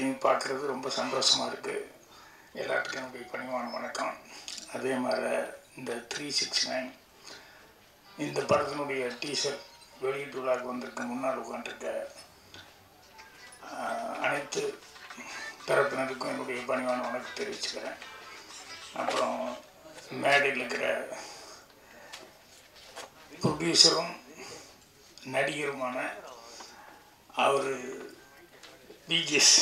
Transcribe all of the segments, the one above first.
எல்லாத்தையும் பார்க்குறது ரொம்ப சந்தோஷமாக இருக்குது எல்லாத்துக்கும் என்னுடைய பணிவான வணக்கம். அதே மாதிரி இந்த த்ரீ சிக்ஸ் நைன் இந்த படத்தினுடைய டீசர் வெளியீட்டு விழாவுக்கு வந்திருக்க முன்னால் உட்காந்துருக்க அனைத்து தரப்பினருக்கும் என்னுடைய பணிவான வணக்கம் தெரிவிச்சுக்கிறேன். அப்புறம் மேடையில் இருக்கிற ப்ரொடியூசரும் நடிகருமான அவர் பிஜிஎஸ்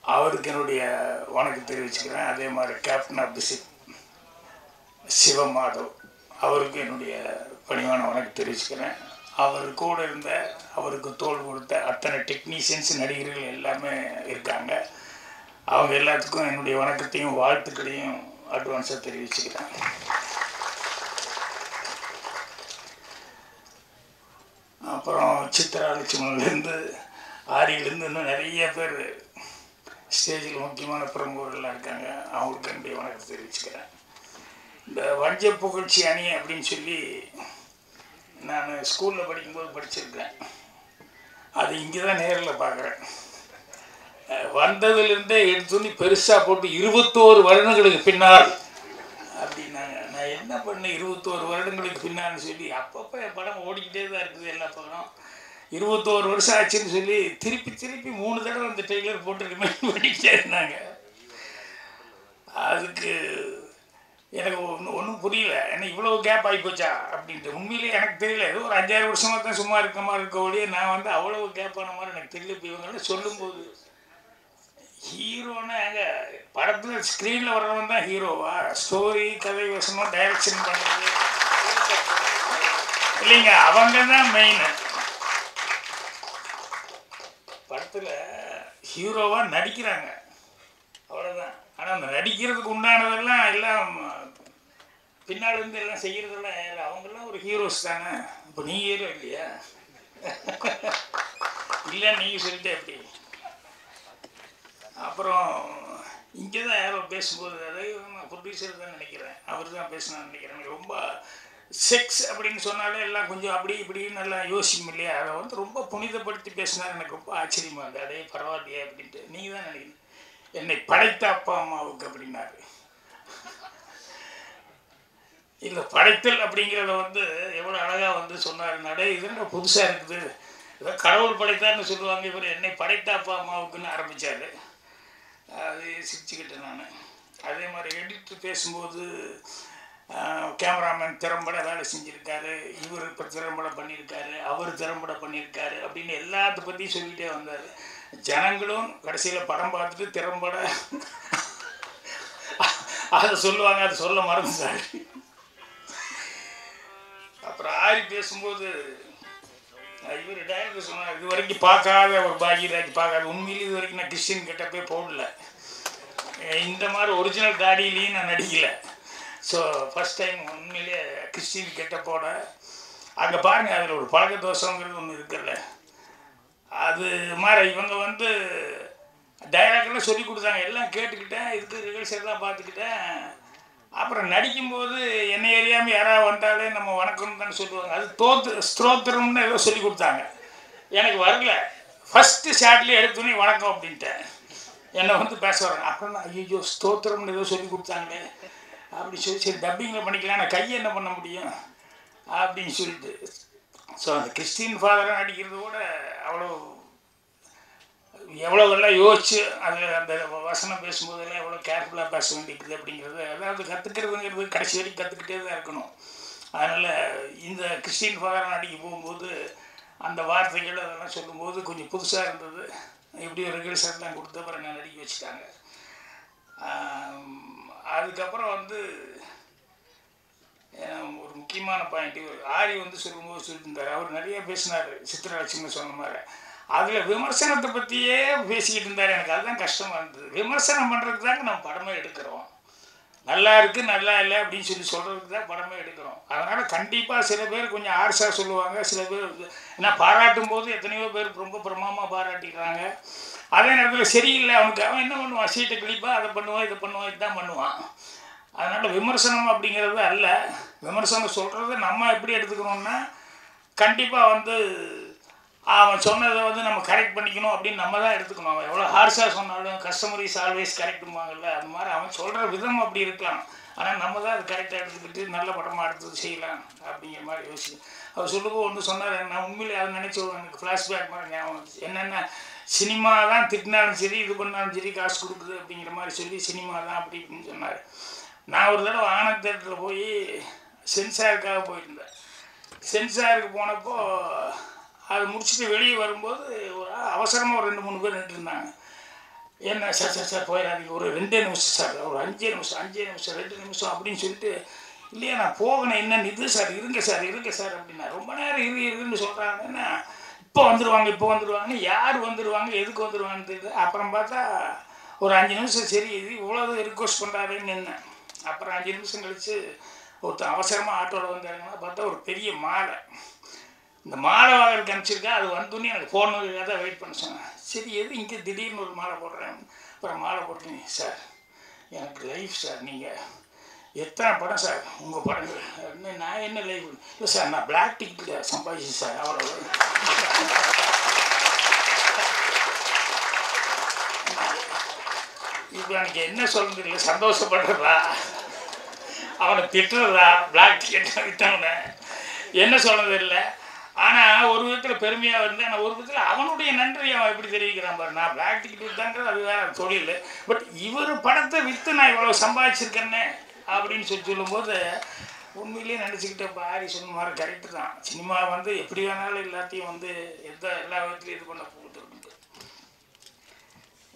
அவருக்கு என்னுடைய வணக்கம் தெரிவிச்சுக்கிறேன். அதே மாதிரி கேப்டன் ஆஃப் தி சிவமாதவ் அவருக்கு என்னுடைய பணிவான வணக்கம் தெரிவிச்சுக்கிறேன். அவர் கூட இருந்த அவருக்கு தோல் கொடுத்த அத்தனை டெக்னீஷியன்ஸ் நடிகர்கள் எல்லாமே இருக்காங்க. அவங்க எல்லாத்துக்கும் என்னுடைய வணக்கத்தையும் வாழ்த்துக்களையும் அட்வான்ஸாக தெரிவிச்சுக்கிறேன். அப்புறம் சித்ரா லட்சுமணிலேருந்து ஆரியிலேருந்து இன்னும் நிறைய பேர் ஸ்டேஜில் முக்கியமான பிரமுகர்கள்லாம் இருக்காங்க. அவங்களுக்கு என்னுடைய வணக்கத்தை தெரிவிச்சுக்கிறேன். இந்த வஞ்ச புகழ்ச்சி அணி அப்படின்னு சொல்லி நான் ஸ்கூலில் படிக்கும்போது படிச்சிருக்கேன். அது இங்கே தான் நேரில் பார்க்குறேன் வந்ததுலேருந்தே எடுத்துன்னு பெருசாக போட்டு இருபத்தோரு வருடங்களுக்கு பின்னால் என்ன பண்ணேன் இருபத்தோரு வருடங்களுக்கு பின்னான்னு சொல்லி அப்பப்போ என் படம் ஓடிக்கிட்டே தான் இருக்குது எல்லா படம் இருபத்தோரு வருஷம் ஆச்சுன்னு சொல்லி திருப்பி திருப்பி மூணு தடவை அந்த டெய்லர் போட்டு ரிமைண்ட் பண்ணிக்கிட்டே இருந்தாங்க. அதுக்கு எனக்கு ஒன்றும் ஒன்றும் புரியல. ஏன்னா இவ்வளோ கேப் ஆகிப்போச்சா அப்படின்ட்டு. உண்மையிலேயே எனக்கு தெரியல. ஏதோ ஒரு அஞ்சாறு வருஷமாக தான் சும்மா இருக்க மாதிரி இருக்க ஒழிய நான் வந்து அவ்வளோ கேப் ஆன மாதிரி எனக்கு தெரியல. இப்போ இவங்கள்ட்ட சொல்லும்போது ஹீரோன்னு எங்க படத்தில் ஸ்க்ரீனில் வர்றவன் தான் ஹீரோவா ஸ்டோரி கதை வசனம் டைரக்ஷன் பண்ணுறது இல்லைங்க அவங்க தான் மெயின் படத்தில் ஹீரோவாக நடிக்கிறாங்க. அவ்வளோதான் ஆனால் அந்த நடிக்கிறதுக்கு உண்டானதெல்லாம் எல்லாம் பின்னால் இருந்து எல்லாம் செய்கிறதெல்லாம் அவங்கெல்லாம் ஒரு ஹீரோஸ் தானே. இப்போ நீ ஹீரோ இல்லையா? இல்லை நீங்கள் சொல்லிட்டே எப்படி? அப்புறம் இங்கே தான் யாரோ பேசும்போது அதாவது நான் ப்ரொடியூசர் தான் நினைக்கிறேன். அவர் தான் பேசினான்னு நினைக்கிறேன். ரொம்ப செக்ஸ் அப்படின்னு சொன்னாலே எல்லாம் கொஞ்சம் அப்படி இப்படின்னு நல்லா யோசிக்கும் இல்லையா? அதை வந்து ரொம்ப புனிதப்படுத்தி பேசினார். எனக்கு ரொம்ப ஆச்சரியமாக இருந்தது அதே பரவாயில்லையே அப்படின்ட்டு. நீங்கள் தான் நினைக்கிறேன் என்னை படைத்த அப்பா அம்மாவுக்கு அப்படின்னாரு. இல்லை படைத்தல் அப்படிங்கிறத வந்து எவ்வளோ அழகாக வந்து சொன்னார் நடை இது என்ன புதுசாக இருக்குது? ஏதோ கடவுள் படைத்தார்னு சொல்லுவாங்க. இவர் என்னை படைத்த அப்பா அம்மாவுக்குன்னு ஆரம்பித்தார் அது சிரிச்சுக்கிட்டேன் நான். அதே மாதிரி எடிட்டர் பேசும்போது கேமராமேன் திறம்பட வேலை செஞ்சுருக்காரு. இவர் இப்போ திறம்பட பண்ணியிருக்காரு அவர் திறம்பட பண்ணியிருக்காரு அப்படின்னு எல்லாத்த பற்றியும் சொல்லிகிட்டே வந்தார். ஜனங்களும் கடைசியில் படம் பார்த்துட்டு திறம்பட அதை சொல்லுவாங்க அதை சொல்ல மறந்துட்டாரு. அப்புறம் ஆரி பேசும்போது இவர் டைரக்டர் சொன்னார் இது வரைக்கும் பார்க்காத ஒரு பாகியராஜ் பார்க்காத. உண்மையிலே இது வரைக்கும் நான் கிறிஸ்டின் கிட்ட போய் போடல. இந்த மாதிரி ஒரிஜினல் தாடியிலையும் நான் நடிக்கலை. ஸோ ஃபஸ்ட் டைம் உண்மையிலேயே கிறிஸ்டின் கிட்ட போட அங்கே பாருங்கள் அதில் ஒரு பழக்க தோஷங்கிறது ஒன்று இருக்குல்ல. அது மாதிரி இவங்க வந்து டைலாக்லாம் சொல்லி கொடுத்தாங்க. எல்லாம் கேட்டுக்கிட்டேன் இதுக்கு ரிஹர்சல்லாம் பார்த்துக்கிட்டேன். அப்புறம் நடிக்கும்போது என்னை அறியாமல் யாராவது வந்தாலே நம்ம வணக்கம் தானே சொல்லுவாங்க. அது தோத்து ஸ்தோத்திரம்னு ஏதோ சொல்லி கொடுத்தாங்க. எனக்கு வரல. ஃபஸ்ட்டு ஷாட்லேயே எடுத்தோன்னே வணக்கம் அப்படின்ட்டேன். என்னை வந்து பேச வராங்க. அப்புறம் நான் ஐயோ ஸ்தோத்திரம்னு ஏதோ சொல்லி கொடுத்தாங்களே. அப்படி சொல்லி சரி டப்பிங்கில் பண்ணிக்கலாம். நான் கையை என்ன பண்ண முடியும்? அப்படின்னு சொல்லிட்டு. ஸோ அந்த கிறிஸ்டின் ஃபாதராக நடிக்கிறது கூட அவ்வளோ எவ்வளோ எல்லாம் யோசிச்சு அது அந்த வசனம் பேசும்போதெல்லாம் எவ்வளோ கேர்ஃபுல்லாக பேச வேண்டியிருக்குது அப்படிங்கிறது அதாவது கற்றுக்கிறதுங்கிறது கடைசி வரைக்கும் கற்றுக்கிட்டே தான் இருக்கணும். அதனால் இந்த கிறிஸ்டின் ஃபாதரை நடிக்க போகும்போது அந்த வார்த்தைகள் அதெல்லாம் சொல்லும்போது கொஞ்சம் புதுசாக இருந்தது. இப்படி ஒரு ரிகல்சர்லாம் கொடுத்த அப்புறம் நான் நடிக்க வச்சுட்டாங்க. அதுக்கப்புறம் வந்து ஒரு முக்கியமான பாயிண்ட் ஆரி வந்து சொல்லும்போது சொல்லியிருந்தார். அவர் நிறைய பேசினார். சித்திரலட்சுமி சொன்ன மாதிரி. அதில் விமர்சனத்தை பற்றியே பேசிக்கிட்டு இருந்தார். எனக்கு அதுதான் கஷ்டமாக இருந்தது. விமர்சனம் பண்ணுறதுக்கு தாங்க நம்ம படமே எடுக்கிறோம். நல்லா இருக்குது நல்லா இல்லை அப்படின்னு சொல்லி சொல்கிறதுக்கு தான் படமே எடுக்கிறோம். அதனால் கண்டிப்பாக சில பேர் கொஞ்சம் ஆர்ஸாக சொல்லுவாங்க. சில பேர் ஏன்னா பாராட்டும் போது எத்தனையோ பேர் ரொம்ப பிரமாமாக பாராட்டிக்கிறாங்க அதே நேரத்தில் சரியில்லை அவனுக்கு அவன் என்ன பண்ணுவான்? சீட்டை கிழிப்பா அதை பண்ணுவான் இதை பண்ணுவான் இதுதான் பண்ணுவான். அதனால் விமர்சனம் அப்படிங்கிறது அல்ல. விமர்சனம் சொல்கிறத நம்ம எப்படி எடுத்துக்கணும்னா கண்டிப்பாக வந்து அவன் சொன்னதை வந்து நம்ம கரெக்ட் பண்ணிக்கணும் அப்படின்னு நம்ம தான் எடுத்துக்கணும். அவன் எவ்வளோ ஹார்ஷாக சொன்னாலும் கஸ்டமர் இஸ் ஆல்வேஸ் கரெக்டுமாங்கல்ல அது மாதிரி அவன் சொல்கிற விதம் அப்படி இருக்கலாம். ஆனால் நம்ம தான் அது கரெக்டாக எடுத்துக்கிட்டு நல்ல படமாக எடுத்து செய்யலாம் அப்படிங்கிற மாதிரி யோசிச்சு அவர் சொல்லும்போது ஒன்று சொன்னார் நான் உண்மையிலே அதை நினச்சி எனக்கு ஃப்ளாஷ்பேக் மாதிரி ஞாபகம் என்னென்ன சினிமா தான் திட்டினாலும் சரி இது பண்ணாலும் சரி காசு கொடுக்குது அப்படிங்கிற மாதிரி சொல்லி சினிமா தான் அப்படி இப்படின்னு சொன்னார். நான் ஒரு தடவை ஆனந்த் தேட்டரில் போய் சென்சாருக்காக போயிருந்தேன். சென்சாருக்கு போனப்போ அது முடிச்சுட்டு வெளியே வரும்போது ஒரு அவசரமாக ஒரு ரெண்டு மூணு பேர் நின்றுருந்தாங்க என்ன சார் சார் சார் போயிடாதீங்க. ஒரு ரெண்டே நிமிஷம் சார். ஒரு அஞ்சே நிமிஷம் அஞ்சே நிமிஷம் ரெண்டு நிமிஷம் அப்படின்னு சொல்லிட்டு இல்லையா நான் போகணும் என்ன இது சார் இருங்க சார் இருங்க சார் அப்படின்னா ரொம்ப நேரம் இரு இருன்னு சொல்கிறாங்கன்னா இப்போ வந்துடுவாங்க இப்போ வந்துடுவாங்க யார் வந்துடுவாங்க எதுக்கு வந்துடுவாங்கன்னு தெரியுது அப்புறம் பார்த்தா ஒரு அஞ்சு நிமிஷம் சரி இது இவ்வளோ ரிக்வஸ்ட் பண்ணுறாருன்னு என்ன அப்புறம் அஞ்சு நிமிஷம் கழித்து ஒருத்தன் அவசரமாக ஆட்டோவில் வந்தாங்கன்னா பார்த்தா ஒரு பெரிய மாலை. இந்த மாலை வாங்குறதுக்கு அனுப்பிச்சிருக்கா அது வந்தோடனே எனக்கு ஃபோன் தான் வெயிட் பண்ண சொன்னேன் சரி எது இங்கே திடீர்னு ஒரு மாலை போடுறேன். அப்புறம் மாலை போட்டு சார் எனக்கு லைஃப் சார் நீங்கள் எத்தனை படம் சார்? உங்கள் படங்கள் என்ன நான் என்ன லைஃப் இல்லை சார் நான் பிளாக் டிக்கெட்டில் சம்பாதிச்சு சார் அவ்வளோ இப்போ எனக்கு என்ன சொல்ல தெரியல சந்தோஷப்படுறதா? அவனை திட்டுறதா? பிளாக் டிக்கெட் விட்டவனை என்ன சொல்ல இல்லை ஆனால் ஒரு விதத்தில் பெருமையாக இருந்து ஆனால் ஒரு விதத்தில் அவனுடைய நன்றி அவன் எப்படி தெரிவிக்கிறான் பாரு. நான் பிளாக் டிக்கெட் அது வேற தொழில். பட் இவர் படத்தை விற்று நான் இவ்வளோ சம்பாதிச்சிருக்கேன்னு அப்படின்னு சொல்லி சொல்லும்போது உண்மையிலேயே நினச்சிக்கிட்ட பாரி சொன்ன மாதிரி கரெக்டு தான். சினிமா வந்து எப்படி வேணாலும் எல்லாத்தையும் வந்து எந்த எல்லா விதத்துலையும் இது பண்ண போகுது.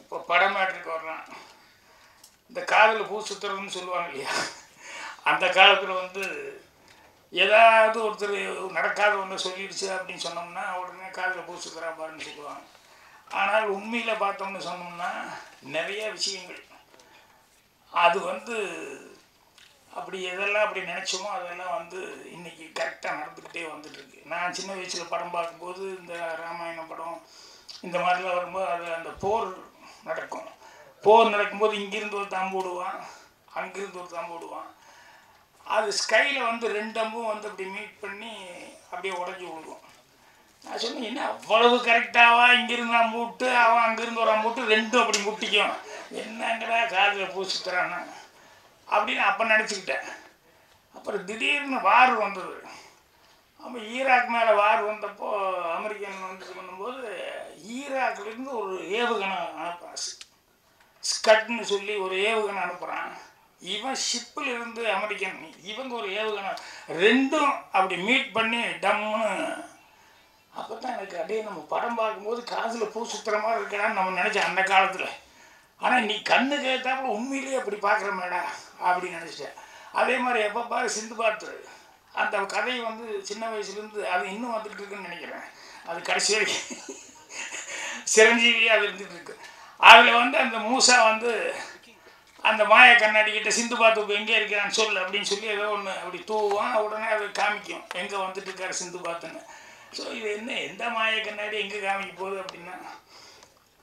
இப்போ படம் மேட்ருக்கு வர்றான் இந்த காதில் பூ சுத்துறதுன்னு சொல்லுவாங்க இல்லையா? அந்த காலத்தில் வந்து ஏதாவது ஒருத்தர் நடக்காத ஒன்று சொல்லிடுச்சு அப்படின்னு சொன்னோம்னா உடனே காதில் பூசுக்கிறா பாருன்னு சொல்லுவாங்க. ஆனால் உண்மையில் பார்த்தோம்னு சொன்னோம்னா நிறைய விஷயங்கள். அது வந்து அப்படி எதெல்லாம் அப்படி நினச்சோமோ அதெல்லாம் வந்து இன்றைக்கி கரெக்டாக நடந்துக்கிட்டே வந்துட்டுருக்கு. நான் சின்ன வயசில் படம் பார்க்கும்போது இந்த ராமாயணம் படம் இந்த மாதிரிலாம் வரும்போது அது அந்த போர் நடக்கும். போர் நடக்கும்போது இங்கிருந்து ஒரு தம்பு விடுவான் அங்கிருந்து ஒரு தம்பு விடுவான். அது ஸ்கையில் வந்து ரெண்டு அம்பும் வந்து அப்படி மீட் பண்ணி அப்படியே உடஞ்சி விழுகும் நான் சொன்னேன் என்ன அவ்வளவு கரெக்டாவா இங்கிருந்து அம்புட்டு அவன் அங்கிருந்து ஒரு அம்புட்டு ரெண்டும் அப்படி முட்டிக்கும். என்னங்கடா காதில் பூசித்துறானா அப்படின்னு அப்போ நினச்சிக்கிட்டேன். அப்புறம் திடீர்னு வார் வந்தது. அப்போ ஈராக் மேலே வார் வந்தப்போ அமெரிக்கன் வந்து பண்ணும்போது ஈராக்லேருந்து ஒரு ஏவுகணை அனுப்புகிறான் ஸ்கட்னு சொல்லி ஒரு ஏவுகணை அனுப்புகிறான் இவன் ஷிப்பில் இருந்து அமெரிக்கன். இவங்க ஒரு ஏவுகணை. ரெண்டும் அப்படி மீட் பண்ணி டம்முன்னு. அப்போ தான் எனக்கு அப்படியே நம்ம படம் பார்க்கும்போது காதில் பூ சுத்துற மாதிரி இருக்கடான்னு நம்ம நினச்சேன் அந்த காலத்தில். ஆனால் நீ கண்ணு கேட்டாப்புல உண்மையிலேயே அப்படி பார்க்குற மேடா அப்படின்னு நினச்சிட்டேன். அதே மாதிரி எப்போ பாரு சிந்து பாத்து. அந்த கதை வந்து சின்ன வயசுலேருந்து அது இன்னும் வந்துட்டு இருக்குன்னு நினைக்கிறேன். அது கடைசி வரைக்கும் சிரஞ்சீவியாக அது இருந்துகிட்டு இருக்கு. அதில் வந்து அந்த மூசா வந்து அந்த மாய கண்ணாடிக்கிட்ட சிந்து பாத்து எங்கே இருக்கிறான்னு சொல்லு அப்படின்னு சொல்லி ஏதோ ஒன்று அப்படி தூவான் உடனே அது காமிக்கும். எங்கே வந்துட்டு இருக்காரு சிந்து பாத்துன்னு ஸோ இது என்ன? எந்த மாய கண்ணாடி எங்கே காமிக்க போகுது அப்படின்னா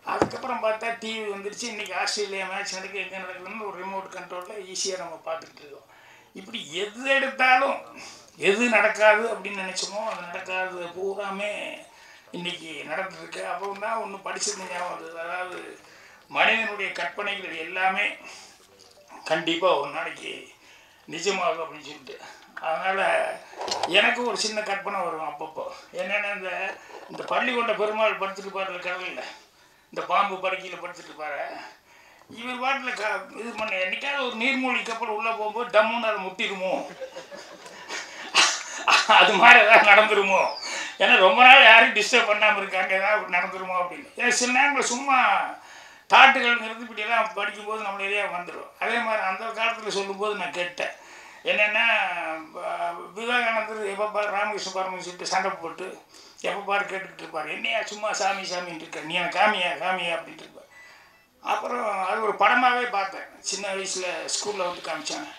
அதுக்கப்புறம் பார்த்தா டிவி வந்துருச்சு. இன்றைக்கி ஆஸ்திரேலியா மேட்ச் நடக்கு எங்கே நடக்குதுன்னு ஒரு ரிமோட் கண்ட்ரோலில் ஈஸியாக நம்ம பார்த்துட்டு இருக்கோம். இப்படி எது எடுத்தாலும் எது நடக்காது அப்படின்னு நினச்சோமோ அது நடக்காது. பூராமே இன்றைக்கி நடந்துருக்கு. அப்போ தான் ஒன்று படிச்சது ஞாபகம் அதாவது மனிதனுடைய கற்பனைகள் எல்லாமே கண்டிப்பாக ஒரு நாளைக்கு நிஜமாகும் அப்படின்னு சொல்லிட்டு அதனால் எனக்கு ஒரு சின்ன கற்பனை வரும் அப்பப்போ. என்னென்னா இந்த இந்த பள்ளிக்கொண்ட பெருமாள் படுத்துட்டு பாரு கடலில் இந்த பாம்பு படுக்கையில் படுத்துட்டு பாரு. இவர் பாட்டில் க இது பண்ண என்றைக்காவது ஒரு நீர்மூழ்கி கப்பல் உள்ளே போகும்போது டம்முன்னு அதை முட்டிடுமோ அது மாதிரி ஏதாவது நடந்துருமோ? ஏன்னா ரொம்ப நாள் யாரும் டிஸ்டர்ப் பண்ணாமல் இருக்காங்க ஏதாவது நடந்துருமோ அப்படின்னு. ஏன்னா சில நேரங்களில் சும்மா பாட்டுகள்ங்கிறது இப்படியெல்லாம் படிக்கும்போது நம்ம வந்துடும் அதே மாதிரி அந்த காலத்தில் சொல்லும்போது நான் கேட்டேன். என்னென்னா விவேகானந்தர் எப்போ பார் ராமகிருஷ்ண பரமஹம்சர்கிட்ட சண்டை போட்டு எப்போ பார் கேட்டுக்கிட்டு இருப்பார். என்னையா சும்மா சாமி சாமின்னு இருக்க நீ காமியா காமியா அப்படின்ட்டு இருப்பார். அப்புறம் அது ஒரு படமாகவே பார்த்தேன். சின்ன வயசில் ஸ்கூலில் வந்து காமிச்சாங்க.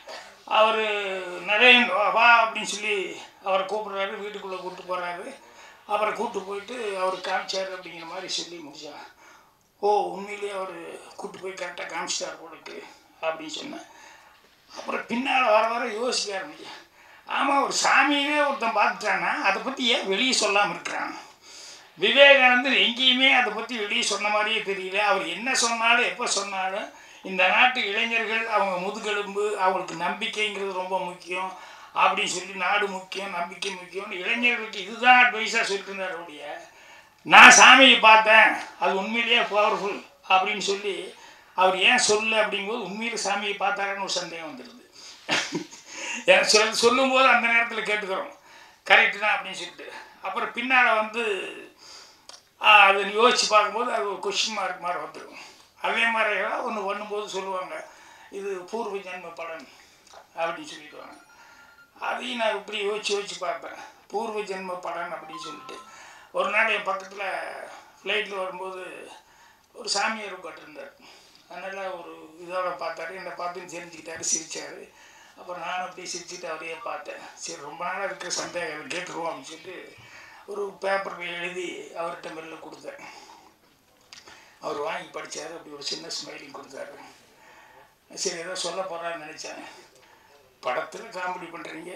அவர் நிறைய வா அப்படின்னு சொல்லி அவரை கூப்பிட்றாரு. வீட்டுக்குள்ளே கூப்பிட்டு போகிறாரு அப்புறம் கூப்பிட்டு போயிட்டு அவர் காமிச்சார் அப்படிங்கிற மாதிரி சொல்லி முடிச்சாங்க. ஓ உண்மையிலேயே அவர் கூப்பிட்டு போய் கரெக்டாக காமிச்சிட்டார் போலக்கு அப்படின்னு சொன்னேன். அப்புறம் பின்னால் வர வர யோசிக்க ஆரம்பிச்சேன். ஆமாம் ஒரு சாமியவே ஒருத்தன் பார்த்துட்டான்னா அதை பற்றி ஏன் வெளியே சொல்லாமல் இருக்கிறான்? விவேகானந்தர் எங்கேயுமே அதை பற்றி வெளியே சொன்ன மாதிரியே தெரியல. அவர் என்ன சொன்னாலும் எப்போ சொன்னாலும் இந்த நாட்டு இளைஞர்கள் அவங்க முதுகெலும்பு அவங்களுக்கு நம்பிக்கைங்கிறது ரொம்ப முக்கியம். அப்படின்னு சொல்லி நாடு முக்கியம் நம்பிக்கை முக்கியம்னு இளைஞர்களுக்கு இதுதான் அட்வைஸாக சொல்லிட்டு இருந்தார் நான் சாமியை பார்த்தேன். அது உண்மையிலேயே பவர்ஃபுல் அப்படின்னு சொல்லி அவர் ஏன் சொல்லு அப்படிங்கும்போது உண்மையில் சாமியை பார்த்தாருன்னு ஒரு சந்தேகம் வந்துடுது ஏன் சொல் சொல்லும்போது அந்த நேரத்தில் கேட்டுக்கிறோம். கரெக்டு தான் அப்படின்னு சொல்லிட்டு. அப்புறம் பின்னால் வந்து அதை யோசித்து பார்க்கும்போது அது ஒரு கொஷின் மார்க் மாதிரி வந்துடும் அதே மாதிரி ஒன்று பண்ணும்போது சொல்லுவாங்க. இது பூர்வ ஜென்ம பலன் அப்படின்னு சொல்லிடுவாங்க அதையும் நான் இப்படி யோசிச்சு யோசிச்சு பார்ப்பேன். பூர்வ ஜென்ம பலன் அப்படின்னு சொல்லிட்டு. ஒரு நாள் என் பக்கத்தில் ஃப்ளைட்டில் வரும்போது ஒரு சாமியார் உட்காந்துருந்தார் அதனால் ஒரு இதோட பார்த்தாரு என்னை பார்த்து தெரிஞ்சுக்கிட்டாரு சிரித்தார் அப்புறம் நானும் அப்படியே சிரிச்சுட்டு அவரையே பார்த்தேன். சரி ரொம்ப நாளாக இருக்கிற சந்தேகம் கேட்டுருவோம் அப்படின்னு சொல்லிட்டு ஒரு பேப்பரில் எழுதி அவர்கிட்ட மெல்ல கொடுத்தேன். அவர் வாங்கி படித்தார் அப்படி ஒரு சின்ன ஸ்மைலிங் கொடுத்தாரு. சரி ஏதோ சொல்ல போகிறான்னு நினச்சேன். படத்தில் காமெடி பண்ணுறீங்க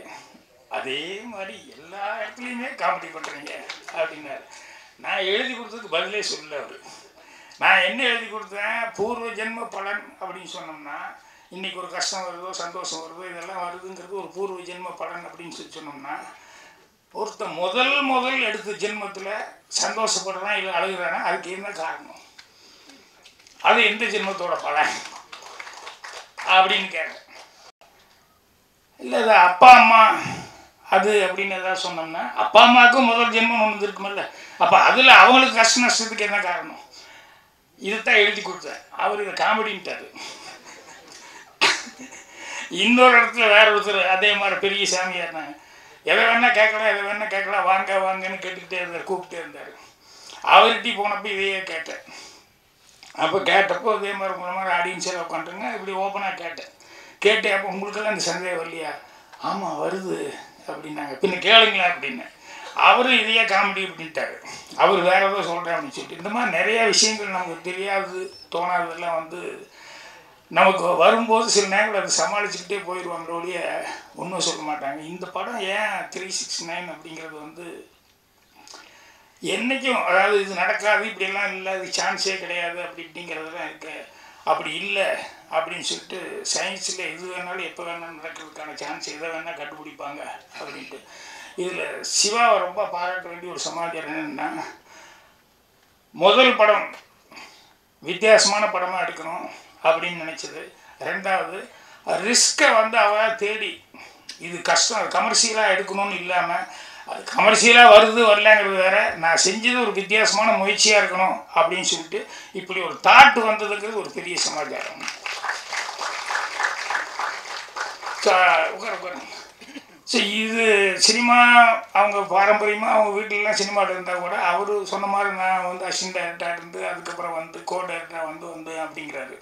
அதே மாதிரி எல்லா இடத்துலையுமே காமெடி பண்ணுறீங்க அப்படின்னாரு. நான் எழுதி கொடுத்ததுக்கு பதிலே சொல்லல அவர். நான் என்ன எழுதி கொடுத்தேன்? பூர்வ ஜென்ம பலன் அப்படின்னு சொன்னோம்னா இன்றைக்கி ஒரு கஷ்டம் வருதோ சந்தோஷம் வருதோ இதெல்லாம் வருதுங்கிறது ஒரு பூர்வ ஜென்ம பலன் அப்படின்னு சொல்லி சொன்னோம்னா ஒருத்த முதல் முதல் எடுத்த ஜென்மத்தில் சந்தோஷப்படுறான் இல்லை அழுகிறானா? அதுக்கு என்ன காரணம்? அது எந்த ஜென்மத்தோட பலன்? அப்படின்னு கேட்டேன். இல்லை அது அப்பா அம்மா அது அப்படின்னு ஏதாவது சொன்னோம்னா அப்பா அம்மாவுக்கும் முதல் ஜென்மம் ஒன்று இருக்குமில்ல அப்போ அதில் அவங்களுக்கு கஷ்ட நஷ்டத்துக்கு என்ன காரணம்? இதைத்தான் எழுதி கொடுத்தேன் அவர் இதை காமெடின்ட்டாரு இன்னொரு இடத்துல வேற ஒருத்தர் அதே மாதிரி பெரிய சாமியார் நாங்கள் எதை வேணா கேட்கலாம் எதை வேணா கேட்கலாம் வாங்க வாங்கன்னு கேட்டுக்கிட்டே இருந்தார் கூப்பிட்டே இருந்தார். அவர்கிட்ட போனப்போ இதையே கேட்டேன். அப்போ கேட்டப்போ அதே மாதிரி உங்களை மாதிரி ஆடியன்ஸில் உட்காந்துருங்க இப்படி ஓப்பனாக கேட்டேன். கேட்டேன் அப்போ உங்களுக்கெல்லாம் இந்த சந்தேகம் இல்லையா ஆமாம் வருது. அப்படின்னாங்க. பின்ன கேளுங்களேன் அப்படின்னு. அவரும் இதையே காமெடி அப்படின்ட்டாரு அவர் வேற ஏதோ சொல்கிறேன் அப்படின்னு சொல்லிட்டு. இந்த மாதிரி நிறைய விஷயங்கள் நமக்கு தெரியாது தோணாததெல்லாம் வந்து நமக்கு வரும்போது சில நேரங்கள் அதை சமாளிச்சுக்கிட்டே போயிடுவாங்க ஒழிய ஒன்றும் சொல்ல மாட்டாங்க. இந்த படம் ஏன் த்ரீ சிக்ஸ் நைன் அப்படிங்கிறது வந்து என்றைக்கும் அதாவது இது நடக்காது இப்படியெல்லாம் இல்லை அது சான்ஸே கிடையாது அப்படி இப்படிங்கிறதெல்லாம் இருக்கு அப்படி இல்லை. அப்படின்னு சொல்லிட்டு சயின்ஸில் எது வேணாலும் எப்போ வேணாலும் நடக்கிறதுக்கான சான்ஸ் எதை வேணால் கண்டுபிடிப்பாங்க அப்படின்ட்டு. இதில் சிவாவை ரொம்ப பாராட்ட வேண்டிய ஒரு சமாச்சாரம் என்னென்னா முதல் படம் வித்தியாசமான படமாக எடுக்கணும் அப்படின்னு நினச்சது. ரெண்டாவது ரிஸ்க்கை வந்து அவ தேடி இது கஷ்டம் கமர்ஷியலாக எடுக்கணும்னு இல்லாமல் அது கமர்ஷியலாக வருது வரலங்கிறது வேற நான் செஞ்சது ஒரு வித்தியாசமான முயற்சியாக இருக்கணும் அப்படின்னு சொல்லிட்டு இப்படி ஒரு தாட் வந்ததுங்கிறது ஒரு பெரிய சமாச்சாரம். ஸோ உட்கார ஸோ இது சினிமா அவங்க பாரம்பரியமாக அவங்க வீட்டிலலாம் சினிமாவில் இருந்தால் கூட அவர் சொன்ன மாதிரி நான் வந்து அஸ்வின் டைரக்டராக இருந்து அதுக்கப்புறம் வந்து கோ டேரக்டராக வந்து வந்து அப்படிங்கிறாரு.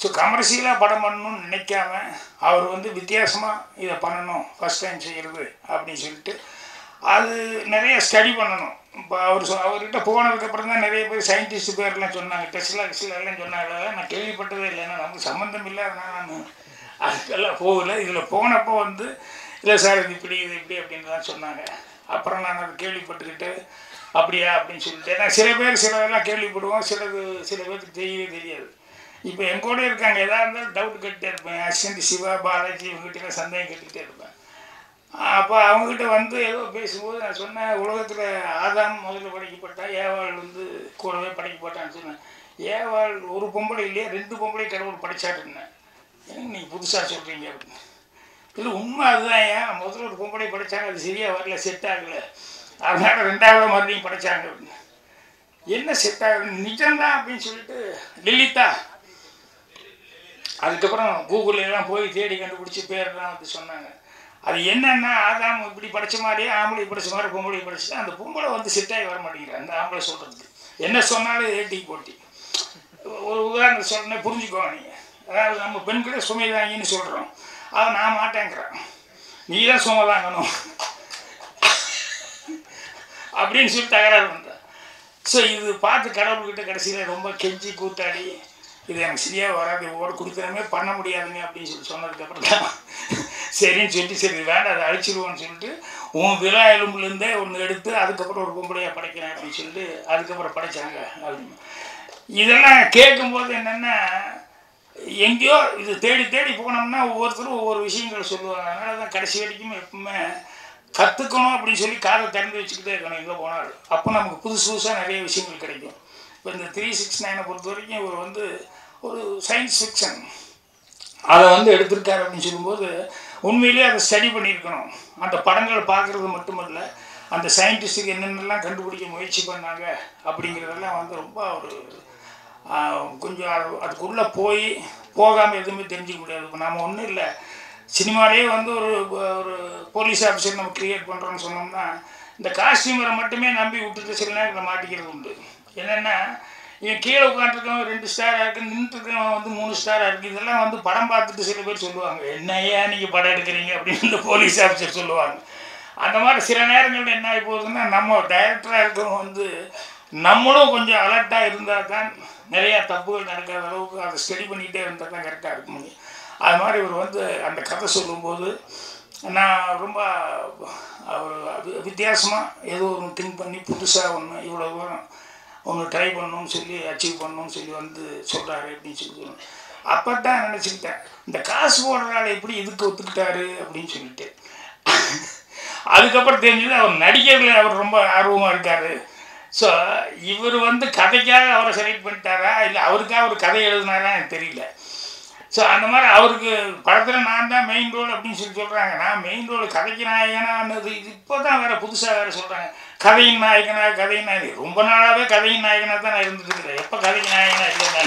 ஸோ கமர்ஷியலாக படம் பண்ணணும்னு நினைக்காம அவர் வந்து வித்தியாசமாக இதை பண்ணணும் ஃபஸ்ட் டைம் செய்கிறது அப்படின்னு சொல்லிட்டு அது நிறைய ஸ்டடி பண்ணணும். இப்போ அவர் சொ அவர்கிட்ட போனதுக்கப்புறம் தான் நிறைய பேர் சயின்டிஸ்ட் பேர்லாம் சொன்னாங்க. டெஸ்ட்லா எல்லாம் சொன்னாங்க. நான் கேள்விப்பட்டதே இல்லை. ஏன்னா நமக்கு சம்மந்தம் இல்லை நான் அதுக்கெல்லாம் போகல. இதில் போனப்போ வந்து இல்லை சார் இது இப்படி இது இப்படி அப்படின்லாம் சொன்னாங்க. அப்புறம் நான் அதை கேள்விப்பட்டுக்கிட்டு அப்படியா? அப்படின்னு சொல்லிட்டு ஏன்னா சில பேர் சிலதெல்லாம் கேள்விப்படுவோம். சிலது சில பேருக்கு தெரியவே தெரியாது. இப்போ என் கூட இருக்காங்க. எதாக இருந்தாலும் டவுட் கேட்டுட்டே இருப்பேன். அசிஸ்டன்ட் சிவா பாலாஜி இவங்ககிட்ட சந்தேகம் கேட்டுக்கிட்டே இருப்பேன். அப்போ அவங்ககிட்ட வந்து ஏதோ பேசும்போது நான் சொன்னேன் உலகத்தில் ஆதாம் முதல்ல படைக்கப்பட்டா ஏவாள் வந்து கூடவே படைக்கப்பட்டான்னு சொன்னேன். ஏவாள் ஒரு பொம்பளை இல்லையா? ரெண்டு பொம்பளை கடவுள் படைச்சாட்டுன்னேன் ஏங்க நீங்கள் புதுசாக சொல்கிறீங்க அப்படின்னு இல்லை உண்மை அதுதான். ஏன்? முதல்ல ஒரு பொம்பளை படைச்சாங்க அது சரியாக வரல செட் ஆகலை. அதனால் ரெண்டாவது மறுபடியும் படைச்சாங்க. அப்படின்னு என்ன செட் ஆகுது நிஜம்தான் அப்படின்னு சொல்லிட்டு லில்லித்தா அதுக்கப்புறம் கூகுளில் போய் தேடி கண்டுபிடிச்சி பேரெல்லாம் வந்து சொன்னாங்க. அது என்னென்னா ஆதாம் இப்படி படித்த மாதிரியே ஆம்பளை படிச்ச மாதிரி பொம்பளை படிச்சு அந்த பொம்பளை வந்து செட்டாகி வர மாட்டேங்கிறேன். அந்த ஆம்பளை சொல்கிறது என்ன சொன்னாலும் ஏட்டி போட்டி. ஒரு உதாரணம் சொன்னேன் புரிஞ்சுக்கோங்க நீங்கள் அதாவது நம்ம பெண்களே சுமைதாங்கின்னு சொல்கிறோம் அதை நான் மாட்டேங்கிறேன். நீ தான் சுமை தாங்கணும் அப்படின்னு சொல்லி தகராறு வந்தேன் ஸோ இது பார்த்து கடவுள்கிட்ட கடைசியில் ரொம்ப கெஞ்சி கூத்தாடி இது எனக்கு சரியாக வராது ஓடு கொடுக்குறமே பண்ண முடியாதுங்க அப்படின்னு சொல்லி சொன்னதுக்கப்புறம் தான் சரின்னு சொல்லிட்டு சரி வேண்டாம் அதை அழிச்சிடுவோன்னு சொல்லிட்டு உன் விழா எலும்புலேருந்தே ஒன்று எடுத்து அதுக்கப்புறம் ஒரு பொம்பளையாக படைக்கிறேன் அப்படின்னு சொல்லிட்டு அதுக்கப்புறம் படைச்சாங்க அப்படின்னு. இதெல்லாம் கேட்கும்போது என்னென்னா எங்கேயோ இது தேடி தேடி போனோம்னா ஒவ்வொருத்தரும் ஒவ்வொரு விஷயங்கள் சொல்லுவாங்க. அதனால தான் கடைசி வரைக்கும் எப்பவுமே கற்றுக்கணும் அப்படின்னு சொல்லி காதை திறந்து வச்சுக்கிட்டே இருக்கணும் எங்கே போனாலும். அப்போ நமக்கு புதுசு புதுசாக நிறைய விஷயங்கள் கிடைக்கும். இப்போ இந்த த்ரீ சிக்ஸ் நைனை பொறுத்த வரைக்கும் இவர் வந்து ஒரு சயின்ஸ் ஃபிக்ஷன் அதை வந்து எடுத்திருக்காரு அப்படின்னு சொல்லும்போது உண்மையிலேயே அதை ஸ்டடி பண்ணியிருக்கணும். அந்த படங்கள் பார்க்குறது மட்டுமல்ல அந்த சயின்டிஸ்ட்டுக்கு என்னென்னலாம் கண்டுபிடிக்க முயற்சி பண்ணாங்க அப்படிங்கிறதெல்லாம் வந்து ரொம்ப ஒரு கொஞ்சம் அது அதுக்குள்ளே போய் போகாமல் எதுவுமே தெரிஞ்சிக்க முடியாது. நாம் நம்ம ஒன்றும் இல்லை. சினிமாலேயே வந்து ஒரு ஒரு போலீஸ் ஆஃபீஸர் நம்ம க்ரியேட் பண்ணுறோன்னு சொன்னோம்னா இந்த காஸ்டியூமரை மட்டுமே நம்பி விட்டுட்டு சில நேரத்தில் மாட்டிக்கிறது உண்டு. என்னென்னா இவன் கீழே உட்காந்துருக்கவன் ரெண்டு ஸ்டாராக இருக்குது நின்றுருக்கவன் வந்து மூணு ஸ்டாராக இருக்குது இதெல்லாம் வந்து படம் பார்த்துட்டு சில பேர் சொல்லுவாங்க என்னையா நீங்கள் படம் எடுக்கிறீங்க? அப்படின்னு இந்த போலீஸ் ஆஃபீஸர் சொல்லுவாங்க. அந்த மாதிரி சில நேரங்களில் என்ன ஆகி போகுதுன்னா நம்ம டைரக்டராக இருக்கிறவங்க வந்து நம்மளும் கொஞ்சம் அலர்ட்டாக இருந்தால் தான் நிறையா தப்புகள் நடக்காத அளவுக்கு அதை ஸ்டடி பண்ணிக்கிட்டே இருந்தால் தான் கரெக்டாக இருக்க முடியும். அது மாதிரி இவர் வந்து அந்த கதை சொல்லும்போது நான் ரொம்ப அவர் வித்தியாசமாக ஏதோ ஒன்று திங்க் பண்ணி புதுசாக ஒன்று இவ்வளோ தூரம் ஒன்று ட்ரை பண்ணணும்னு சொல்லி அச்சீவ் பண்ணணும்னு சொல்லி வந்து சொல்கிறாரு அப்படின்னு சொல்லி சொல்லுவேன் அப்போ தான் நினச்சிக்கிட்டேன் இந்த காசு போடுற எப்படி இதுக்கு ஒத்துக்கிட்டாரு அப்படின்னு சொல்லிட்டு. அதுக்கப்புறம் தெரிஞ்சது அவர் நடிக்கிறதுல அவர் ரொம்ப ஆர்வமாக இருக்கார். ஸோ இவர் வந்து கதைக்காக அவரை செலக்ட் பண்ணிட்டாரா? இல்லை அவருக்காக ஒரு கதை எழுதினாரா எனக்கு தெரியல. ஸோ அந்த மாதிரி அவருக்கு படத்தில் நான் தான் மெயின் ரோல் அப்படின்னு சொல்லி சொல்கிறாங்க நான் மெயின் ரோல் கதைக்கு நாயகனானது இது இப்போ தான் வேறு புதுசாக வேறு சொல்கிறாங்க கதையின் நாயகனா கதையின் நாயகன் ரொம்ப நாளாகவே கதையின் நாயகனாக தான் நான் இருந்துட்டு இருக்கிறேன். எப்போ கதைக்கு நாயகனாக இல்லை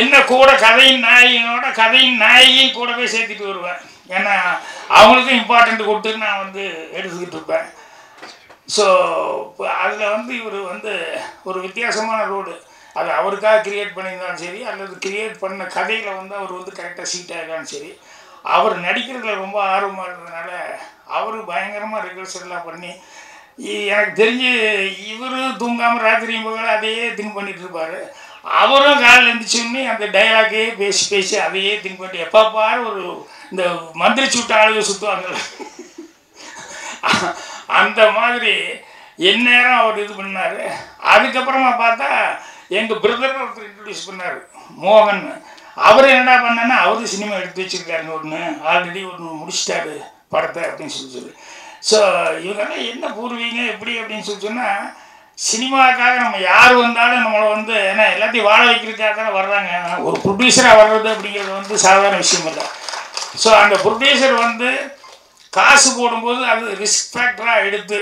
என்ன கூட கதையின் நாயகனோட கதையின் நாயகியும் கூடவே சேர்த்துட்டு வருவேன். ஏன்னா அவங்களுக்கும் இம்பார்ட்டண்ட் கொடுத்து நான் வந்து எடுத்துக்கிட்டு இருப்பேன். ஸோ அதில் வந்து இவர் வந்து ஒரு வித்தியாசமான ரோடு அது அவருக்காக கிரியேட் பண்ணியிருந்தாலும் சரி அல்லது கிரியேட் பண்ண கதையில் வந்து அவர் வந்து கரெக்டாக சீட் ஆகிருந்தாலும் சரி அவர் நடிக்கிறதுல ரொம்ப ஆர்வமாக இருந்ததுனால அவர் பயங்கரமாக ரிகர்சல்லாம் பண்ணி எனக்கு தெரிஞ்சு இவர் தூங்காமல் ராத்திரியும் பகல் அதையே திங்க் பண்ணிட்டு இருப்பார். அவரும் காலையில் எழுந்திரிச்சோடனே அந்த டைலாக்கே பேசி பேசி அதையே திங்க் பண்ணி எப்போ பாரு ஒரு இந்த மந்திரி சுட்ட ஆளுக சுற்றுவாங்க அந்த மாதிரி எந்நேரம் அவர் இது பண்ணார். அதுக்கப்புறமா பார்த்தா எங்கள் பிரதர் ஒருத்தர் இன்ட்ரடியூஸ் பண்ணார் மோகன். அவர் என்னடா பண்ணனா அவரு சினிமா எடுத்து வச்சுருக்காருங்க ஒன்று ஆல்ரெடி ஒன்று முடிச்சிட்டாரு படத்தை அப்படின்னு சொல்லி சொல்லி. ஸோ இவங்கெல்லாம் என்ன பூர்வீங்க எப்படி அப்படின்னு சொல்லி சொன்னால் சினிமாவுக்காக நம்ம யார் வந்தாலும் நம்மளை வந்து ஏன்னா எல்லாத்தையும் வாழ வைக்கிறதுக்காக தானே வர்றாங்க. ஒரு ப்ரொடியூசராக வர்றது அப்படிங்கிறது வந்து சாதாரண விஷயம் இல்லை. ஸோ அந்த ப்ரொடியூசர் வந்து காசு போடும்போது அது ரிஸ்க் ஃபேக்டராக எடுத்து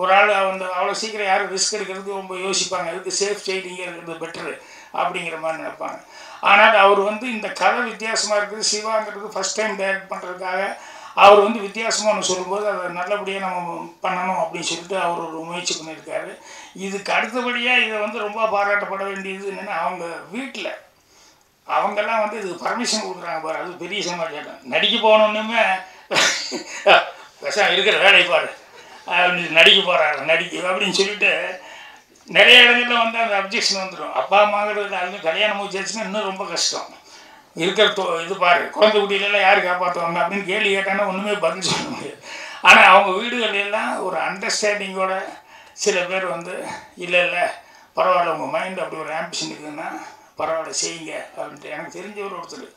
ஒரு ஆள் வந்து அவ்வளோ சீக்கிரம் யாரும் ரிஸ்க் எடுக்கிறதுக்கு ரொம்ப யோசிப்பாங்க. அதுக்கு சேஃப் சைடிங்கே இருக்கிறது பெட்டரு அப்படிங்கிற மாதிரி நினைப்பாங்க. ஆனால் அவர் வந்து இந்த கதை வித்தியாசமாக இருக்குது. சிவாங்கிறது ஃபஸ்ட் டைம் டைரக்ட் பண்ணுறதுக்காக அவர் வந்து வித்தியாசமாக ஒன்று சொல்லும்போது அதை நல்லபடியாக நம்ம பண்ணணும் அப்படின்னு சொல்லிட்டு அவர் ஒரு முயற்சி பண்ணியிருக்காரு. இதுக்கு அடுத்தபடியாக இதை வந்து ரொம்ப பாராட்டப்பட வேண்டியது என்னென்னா அவங்க வீட்டில் அவங்கெல்லாம் வந்து இதுக்கு பர்மிஷன் கொடுக்குறாங்க பாரு. அது பெரிய சமாச்சாரம் நடிக்க போகணுன்னுமே விஷம் இருக்கிற வேலையை பாரு. அப்படின்னு நடிக்க போகிறாரு நடிக்க அப்படின்னு சொல்லிட்டு நிறைய இடங்களில் வந்து அந்த அப்ஜெக்ஷன் வந்துடும் அப்பா அம்மாங்கிறது அது கல்யாணம் முடிச்சிருச்சுன்னா இன்னும் ரொம்ப கஷ்டம். இருக்கிற தோ இது பாரு குழந்தை குட்டியிலலாம் யார் காப்பாற்றுவாங்க அப்படின்னு கேள்வி கேட்டாங்கன்னா ஒன்றுமே பதில் சொல்ல முடியாது. ஆனால் அவங்க வீடுகள் எல்லாம் ஒரு அண்டர்ஸ்டாண்டிங்கோட சில பேர் வந்து இல்லை இல்லை பரவாயில்ல உங்கள் மைண்ட் அப்படி ஒரு ஆம்பிஷன் இருக்குதுன்னா பரவாயில்ல செய்யுங்க அப்படின்ட்டு. எனக்கு தெரிஞ்சவர் ஒருத்தர்.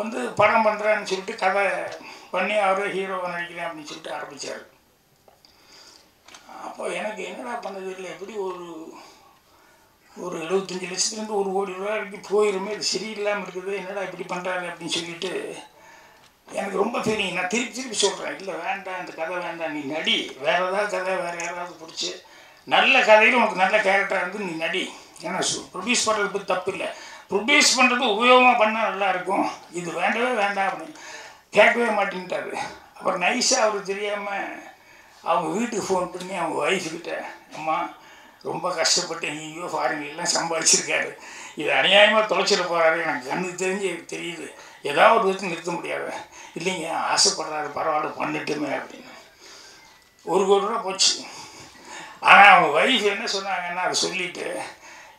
வந்து படம் பண்ணுறேன்னு சொல்லிட்டு கதை பண்ணி அவர் ஹீரோவை நடிக்கிறேன் அப்படின்னு சொல்லிட்டு ஆரம்பித்தார் அப்போ எனக்கு என்னடா பண்ணது இல்லை எப்படி ஒரு ஒரு எழுபத்தஞ்சி லட்சத்துலேருந்து ஒரு கோடி ரூபா வரைக்கும் போயிருமே இது சரியில்லாமல் இருக்குது என்னடா இப்படி பண்ணுறாங்க அப்படின்னு சொல்லிட்டு எனக்கு ரொம்ப ஃபீலிங் நான் திருப்பி திருப்பி சொல்கிறேன் இல்லை வேண்டாம் இந்த கதை வேண்டாம் நீ நடி. வேறு ஏதாவது கதை வேறு யாராவது பிடிச்சி நல்ல கதையில் உனக்கு நல்ல கேரக்டராக இருந்து நீ நடி. ஏன்னா ப்ரொடியூஸ் பண்ணுறது பற்றி தப்பு இல்லை. ப்ரொடியூஸ் பண்ணுறது உபயோகமாக பண்ணால் நல்லா இருக்கும் இது வேண்டவே வேண்டாம் அப்படின்னு கேட்கவே மாட்டேன்ட்டாரு. அப்புறம் நைஸாக அவர் தெரியாமல் அவங்க வீட்டுக்கு ஃபோன் பண்ணி அவங்க ஒய்ஃப்கிட்ட அம்மா ரொம்ப கஷ்டப்பட்டு எங்கேயோ ஃபாரின்லாம் சம்பாதிச்சிருக்காரு. இது அநியாயமாக தொலைச்சிட போகிறாரு எனக்கு கண்ணுக்கு தெரிஞ்சு தெரியுது. ஏதாவது ஒரு விதத்தில் நிறுத்த முடியாது. இல்லைங்க ஆசைப்படுறாரு பரவாயில்ல பண்ணிட்டுமே அப்படின்னு. ஒரு கோடி ரூபா போச்சு. ஆனால் அவங்க ஒய்ஃப் என்ன சொன்னாங்கன்னா அதை சொல்லிவிட்டு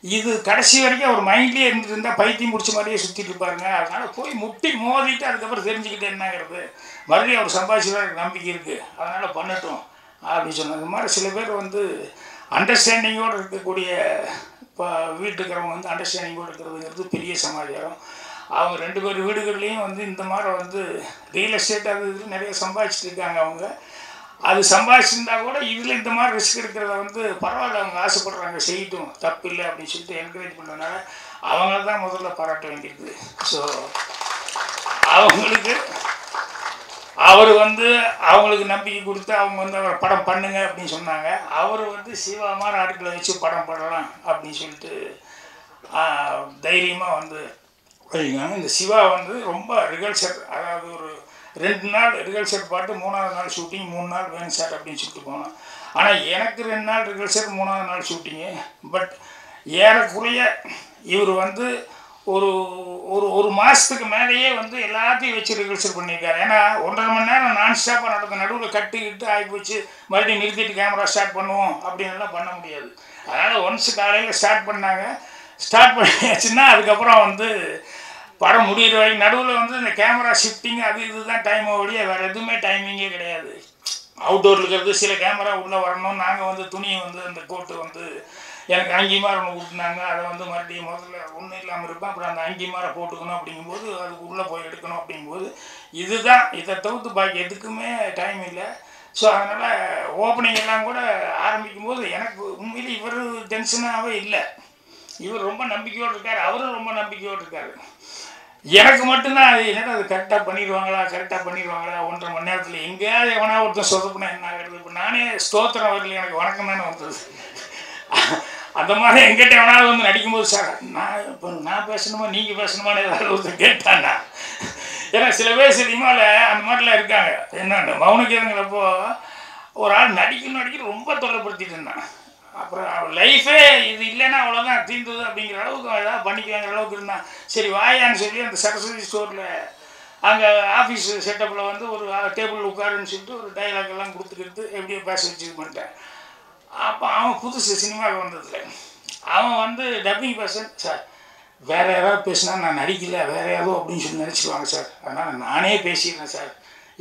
இது கடைசி வரைக்கும் அவர் மைண்ட்லேயே இருந்துருந்தா பைத்தியம் முடிச்ச மாதிரியே சுற்றிட்டு இருப்பாருங்க. அதனால் போய் முட்டி மோதிட்டு அதுக்கப்புறம் தெரிஞ்சுக்கிட்டு என்னங்கிறது. மறுபடியும் அவர் சம்பாதிச்சுதான் நம்பிக்கை இருக்குது அதனால் பண்ணட்டும் அப்படின்னு சொன்னாங்க இது மாதிரி சில பேர் வந்து அண்டர்ஸ்டாண்டிங்கோடு இருக்கக்கூடிய இப்போ வீட்டுக்கிறவங்க வந்து அண்டர்ஸ்டாண்டிங்கோடு இருக்கிறதுங்கிறது பெரிய சமாச்சாரம். அவங்க ரெண்டு பேர் வீடுகள்லேயும் வந்து இந்த மாதிரி வந்து ரியல் எஸ்டேட் அது இது நிறைய சம்பாதிச்சிட்டு இருக்காங்க அவங்க. அது சம்பாதிச்சிருந்தா கூட இதில் இந்த மாதிரி ரிஸ்க் எடுக்கிறத வந்து பரவாயில்ல அவங்க ஆசைப்படுறாங்க செய்யட்டும் தப்பு இல்லை அப்படின்னு சொல்லிட்டு என்கரேஜ் பண்ணனால அவங்கள தான் முதல்ல பாராட்ட வேண்டியிருக்குது ஸோ அவங்களுக்கு அவர் வந்து அவங்களுக்கு நம்பிக்கை கொடுத்து அவங்க வந்து அவர் படம் பண்ணுங்க அப்படின்னு சொன்னாங்க. அவர் வந்து சிவா மாதிரி ஆட்களை வச்சு படம் பண்ணலாம் அப்படின்னு சொல்லிட்டு தைரியமாக வந்து இந்த சிவா வந்து ரொம்ப ரிகல்சர் அதாவது ஒரு ரெண்டு நாள் ரிகல்சர் பாட்டு மூணாவது நாள் ஷூட்டிங் மூணு நாள் வேணும் சார் அப்படின்னு சொல்லிட்டு போனோம். ஆனால் எனக்கு ரெண்டு நாள் ரிகல்சர் மூணாவது நாள் ஷூட்டிங்கு பட் ஏறக்குறைய இவர் வந்து ஒரு ஒரு ஒரு மாதத்துக்கு மேலேயே வந்து எல்லாத்தையும் வச்சு ரிகல்சர் பண்ணியிருக்காரு. ஏன்னா ஒன்றரை மணி நேரம் நான் ஸ்டாப்பாக நடந்த நடுவில் கட்டு கிட்டு ஆகி போச்சு. மறுபடியும் நிறுத்திட்டு கேமரா ஸ்டார்ட் பண்ணுவோம் அப்படின்லாம் பண்ண முடியாது. அதனால் ஒன்ஸ் காலையில் ஸ்டார்ட் பண்ணாங்க. ஸ்டார்ட் பண்ணியாச்சுன்னா அதுக்கப்புறம் வந்து படம் முடிகிற வரைக்கும் நடுவில் வந்து இந்த கேமரா ஷிஃப்டிங் அது இதுதான் டைம் ஒழிய வேறு எதுவுமே டைமிங்கே கிடையாது. அவுட்டோரில் இருக்கிறது சில கேமரா உள்ளே வரணும். நாங்கள் வந்து துணியை வந்து அந்த கோட்டு வந்து எனக்கு அங்கி ஒன்று கொடுத்துனாங்க அதை வந்து மறுபடியும் முதல்ல ஒன்றும் இல்லாமல் இருப்பேன். அப்புறம் அந்த அங்கி போட்டுக்கணும் அப்படிங்கும்போது அதுக்கு உள்ளே போய் எடுக்கணும் அப்படிங்கும்போது இதுதான். இதை தவிர்த்து பாக்கி எதுக்குமே டைம் இல்லை. ஸோ அதனால் ஓப்பனிங் எல்லாம் கூட ஆரம்பிக்கும் போது எனக்கு உண்மையிலே இவர் டென்ஷனாகவே இல்லை. இவர் ரொம்ப நம்பிக்கையோடு இருக்கார். அவரும் ரொம்ப நம்பிக்கையோடு இருக்கார். எனக்கு மட்டும்தான் அது என்னடா அது கரெக்டாக பண்ணிடுவாங்களா கரெக்டாக பண்ணிடுவாங்களா? ஒன்றரை மணி நேரத்தில் எங்கேயாவது எவனா ஒருத்தன் சொதப்புனா என்ன ஆகிறது? இப்போ நானே ஸ்தோத்திரம் வரல எனக்கு வணக்கம் தானே வந்தது. அந்த மாதிரி எங்கிட்ட எவனாவது வந்து நடிக்கும்போது சார் நான் இப்போ நான் பேசணுமா நீங்கள் பேசணுமான்னு ஏதாவது ஒருத்தர் கேட்டானா ஏன்னா சில பேர் சினிமாவில் அந்த மாதிரிலாம் இருக்காங்க. என்னென்ன மௌனகீதங்கிறப்போ ஒரு ஆள் நடிக்கணும் நடிக்க ரொம்ப தொடர்படுத்திட்டு இருந்தான். அப்புறம் லைஃபே இது இல்லைன்னா அவ்வளோதான் தீர்ந்தது அப்படிங்கிற அளவுக்கு ஏதாவது பண்ணிக்குவாங்கிற அளவுக்கு இருந்தான். சரி வாயான்னு சொல்லி அந்த சரஸ்வதி ஸ்டோரில் அங்கே ஆஃபீஸ் செட்டப்பில் வந்து ஒரு டேபிள் உட்காருன்னு சொல்லிட்டு ஒரு டைலாக் எல்லாம் கொடுத்துக்கிட்டு எப்படியோ பேச வச்சு பண்ணிட்டேன். அப்போ அவன் புதுசு சினிமாவுக்கு வந்ததில்ல அவன் வந்து டப்பிங் பேச சார் வேறு யாராவது பேசினா நான் நடிக்கல வேறு யாரோ அப்படின்னு சொல்லி நினச்சிக்குவாங்க சார். அதனால் நானே பேசிடுறேன் சார்.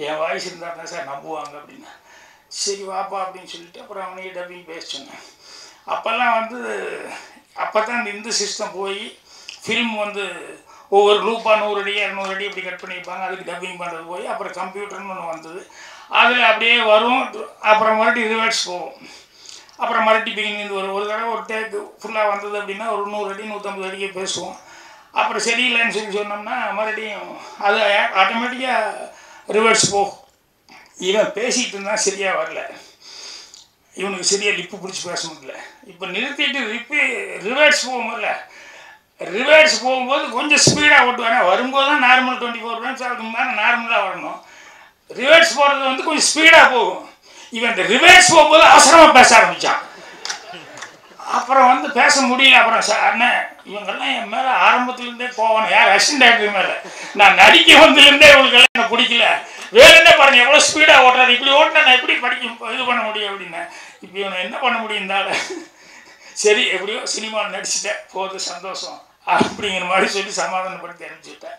என் வாய்ஸ் இருந்தால் தான் சார் நம்புவாங்க அப்படின்னா. சரி வாப்பா அப்படின்னு சொல்லிட்டு அப்புறம் அவனையே டப்பிங் பேச சொன்னேன். அப்போல்லாம் வந்து அப்போ தான் இந்த இந்து சிஸ்டம் போய் ஃபில்ம் வந்து ஒவ்வொரு லூப்பாக நூறு அடி இரநூறு அடி இப்படி கட் பண்ணியிருப்பாங்க. அதுக்கு டப்பிங் பண்ணுறது போய் அப்புறம் கம்ப்யூட்டர்னு ஒன்று வந்தது. அதில் அப்படியே வரும் அப்புறம் மறுபடியும் ரிவர்ஸ் போகும். அப்புறம் மறுபடி பிகினிங் வரும். ஒரு தடவை ஒரு டேக்கு ஃபுல்லாக வந்தது அப்படின்னா ஒரு நூறு அடி நூற்றம்பது அடிக்கு பேசுவோம். அப்புறம் சரியில்லைன்னு சொல்லி சொன்னோம்னா மறுபடியும் அது ஆட்டோமேட்டிக்காக ரிவர்ஸ் போகும். இவன் பேசிகிட்டு இருந்தால் சரியாக வரல. இவனுக்கு சரியாக லிப்பு பிடிச்சி பேச முடியல. இப்போ நிறுத்திட்டு ரிப்பி ரிவர்ஸ் போகும்போதுல ரிவர்ஸ் போகும்போது கொஞ்சம் ஸ்பீடாக ஓட்டுவாங்க வரும்போது தான் நார்மல் டுவெண்ட்டி ஃபோர் மினிட்ஸ் அதுக்கு மேலே நார்மலாக வரணும். ரிவர்ஸ் போகிறது வந்து கொஞ்சம் ஸ்பீடாக போகும். இவன் இந்த ரிவர்ஸ் போகும்போது அவசரமாக பேச ஆரம்பித்தான் அப்புறம் வந்து பேச முடியல. அப்புறம் சார் அண்ணன் இவங்கெல்லாம் என் மேலே ஆரம்பத்துலேருந்தே போகணும் யார் அசிஸ்டன்ட் டேரக்டர் மேலே? நான் நடிக்க வந்ததுலேருந்தே இவங்களுக்கெல்லாம் எனக்கு பிடிக்கல. வேறு என்ன பாருங்க எவ்வளோ ஸ்பீடாக ஓட்டுறாரு. இப்படி ஓட்டினா நான் எப்படி படிக்க இது பண்ண முடியும் அப்படின்னு. இப்போ இவனை என்ன பண்ண முடியும் இருந்தால சரி எப்படியோ சினிமாவில் நடிச்சுட்டேன். போது சந்தோஷம். அப்படிங்கிற மாதிரி சொல்லி சமாதானப்படுத்தி அனுப்பிச்சுட்டேன்.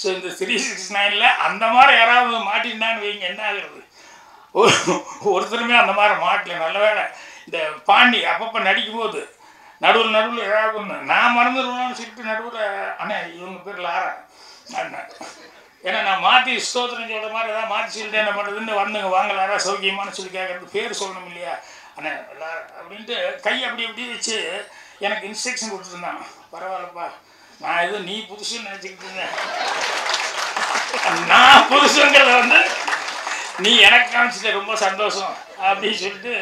ஸோ இந்த த்ரீ சிக்ஸ் நைனில் அந்த மாதிரி யாராவது மாட்டிருந்தான்னு வைங்க என்ன ஆகுறது? ஒரு ஒருத்தருமே அந்த மாதிரி மாட்டல. நல்ல வேலை இந்த பாண்டி அப்பப்போ நடிக்கும்போது நடுவில் நடுவில் ஏதாவது ஒன்று நான் மறந்துடுவேன்னு சொல்லிட்டு நடுவில் அண்ணே இவங்க பேர் லாரா. அண்ணன் ஏன்னா நான் மாற்றி ஸ்தோத்திரம் சொல்கிற மாதிரி ஏதாவது மாற்றி சொல்லிட்டு என்ன பண்ணுறதுன்னு வந்துங்க. வாங்க லாரா சௌக்கியமானு சொல்லி கேட்குறது பேர் சொல்லணும் இல்லையா? அண்ணே லாரா அப்படின்ட்டு கை அப்படி அப்படி வச்சு எனக்கு இன்ஸ்ட்ரக்ஷன் கொடுத்துருந்தான். பரவாயில்லப்பா. நான் எதுவும் நீ புதுசுன்னு நினச்சிக்கிட்டு இருந்தேன். நான் புதுசுங்கிறத வந்து நீ எனக்கு காமிச்சிட்ட. ரொம்ப சந்தோஷம். அப்படின்னு சொல்லிட்டு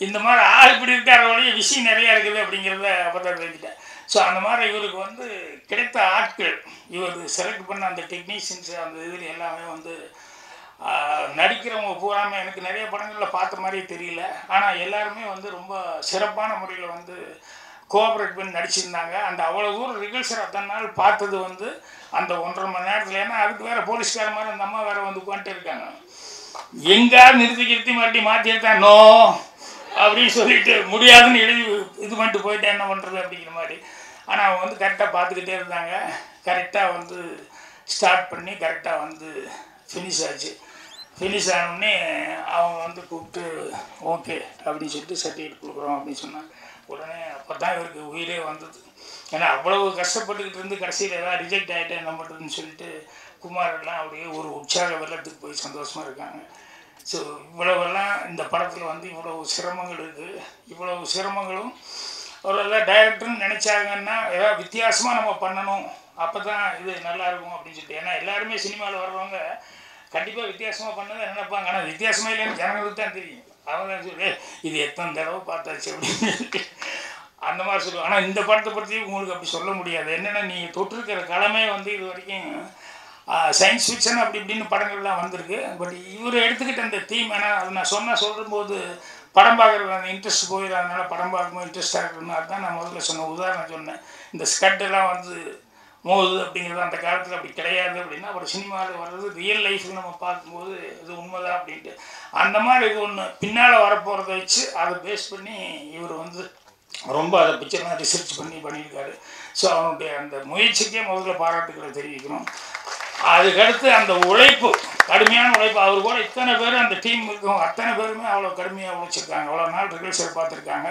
இந்த மாதிரி ஆள் இப்படி இருக்கிற வழியே விஷயம் நிறையா இருக்குது அப்படிங்கிறத அப்பதான் தெரிஞ்சுட்டேன் ஸோ அந்த மாதிரி இவருக்கு வந்து கிடைத்த ஆட்கள் இவர் செலக்ட் பண்ண அந்த டெக்னீஷியன்ஸ் அந்த இதில் எல்லாமே வந்து நடிக்கிறவங்க பூராமல் எனக்கு நிறைய படங்களில் பார்த்த மாதிரியே தெரியல. ஆனால் எல்லாருமே வந்து ரொம்ப சிறப்பான முறையில் வந்து கோஆப்ரேட் பண்ணி நடிச்சிருந்தாங்க. அந்த அவ்வளோ தூரம் ரிகல்சர் அத்தனை நாள் பார்த்தது வந்து அந்த ஒன்றரை மணி நேரத்தில். ஏன்னா அதுக்கு வேறு போலீஸ்கார மாதிரி அந்த அம்மா வேறு வந்து உட்காந்துட்டு இருக்காங்க. எங்கே நிறுத்தி கிருத்தி மறுபடியும் மாற்றி எடுத்தா நோ. அப்படின்னு சொல்லிட்டு முடியாதுன்னு எழுதி இது பண்ணிட்டு போயிட்டா என்ன பண்ணுறது அப்படிங்கிற மாதிரி. ஆனால் அவங்க வந்து கரெக்டாக பார்த்துக்கிட்டே இருந்தாங்க. கரெக்டாக வந்து ஸ்டார்ட் பண்ணி கரெக்டாக வந்து ஃபினிஷ் ஆச்சு. ஃபினிஷ் ஆனோடனே அவங்க வந்து கூப்பிட்டு ஓகே அப்படின்னு சொல்லிட்டு சர்டிஃபிகேட் கொடுக்குறோம் அப்படின்னு சொன்னாங்க. உடனே அப்போ தான் இவருக்கு உயிரே வந்தது. ஏன்னா அவ்வளவு கஷ்டப்பட்டுக்கிட்டு இருந்து கடைசியில் ஏதாவது ரிஜெக்ட் ஆகிட்டேன் என்ன பண்ணுறதுன்னு சொல்லிட்டு குமார் எல்லாம் அப்படியே ஒரு உற்சாக வெள்ளத்துக்கு போய் சந்தோஷமாக இருக்காங்க. ஸோ இவ்வளவெல்லாம் இந்த படத்தில் வந்து இவ்வளவு சிரமங்கள் இருக்குது இவ்வளவு சிரமங்களும் ஒரு டைரக்டர்னு நினச்சாங்கன்னா ஏதாவது வித்தியாசமாக நம்ம பண்ணணும். அப்போ தான் இது நல்லா இருக்கும் அப்படின்னு சொல்லிட்டு. ஏன்னா எல்லாருமே சினிமாவில் வர்றவங்க கண்டிப்பாக வித்தியாசமாக பண்ணதை நினைப்பாங்க. ஆனால் வித்தியாசமே இல்லைன்னு ஜனங்களுக்கு தான் தெரியும். அவங்க தான் சொல்லி இது எத்தனை தடவை பார்த்தாச்சு? அப்படின்னு அந்த மாதிரி சொல்லுவோம் ஆனால் இந்த படத்தை பற்றி உங்களுக்கு அப்படி சொல்ல முடியாது. என்னென்னா நீங்கள் தொட்டிருக்கிற கடமை வந்து இது வரைக்கும் சயின்ஸ் ஃபிக்ஷன் அப்படி இப்படின்னு படங்கள்லாம் வந்திருக்கு. பட் இவர் எடுத்துக்கிட்ட அந்த தீம் ஏன்னா அது நான் சொன்ன சொல்லும்போது படம் பார்க்குறது அந்த இன்ட்ரெஸ்ட் போயிடாதனால படம் பார்க்கும்போது இன்ட்ரெஸ்டாக இருக்கிறதுனால அதுதான் நான் முதல்ல சொன்ன உதாரணம் சொன்னேன். இந்த ஸ்கட்டெல்லாம் வந்து மோது அப்படிங்கிறது அந்த காலத்தில் அப்படி கிடையாது அப்படின்னா அப்புறம் சினிமாவில் வர்றது ரியல் லைஃப்பில் நம்ம பார்க்கும்போது இது உண்மைதான் அப்படின்ட்டு. அந்த மாதிரி இது ஒன்று பின்னால் வரப்போகிறத வச்சு அதை பேஸ் பண்ணி இவர் வந்து ரொம்ப அதை பிக்சர்லாம் ரிசர்ச் பண்ணி பண்ணியிருக்காரு. ஸோ அவனுடைய அந்த முயற்சிக்கே முதல்ல பாராட்டுகளை தெரிவிக்கணும். அதுக்கடுத்து அந்த உழைப்பு கடுமையான உழைப்பு. அவர் கூட இத்தனை பேர் அந்த டீம் இருக்கும் அத்தனை பேருமே அவ்வளோ கடுமையாக உழைச்சிருக்காங்க. அவ்வளோ நாள் ரிஹர்சல் பார்த்துருக்காங்க.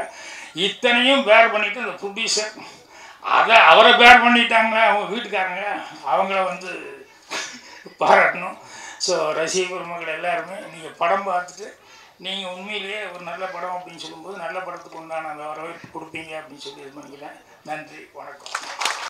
இத்தனையும் பேர் பண்ணிட்டு அந்த ப்ரொடியூசர் அதை அவரை பேர் பண்ணிட்டாங்களே அவங்க வீட்டுக்காரங்க அவங்கள வந்து பாராட்டணும். ஸோ ரசிக பெருமக்கள் எல்லாருமே நீங்கள் படம் பார்த்துட்டு நீங்கள் உண்மையிலேயே ஒரு நல்ல படம் அப்படின்னு சொல்லும்போது நல்ல படத்துக்கு உண்டான அந்த வரவேற்பு கொடுப்பீங்க அப்படின்னு சொல்லி இது பண்ணிக்கிறேன். நன்றி வணக்கம்.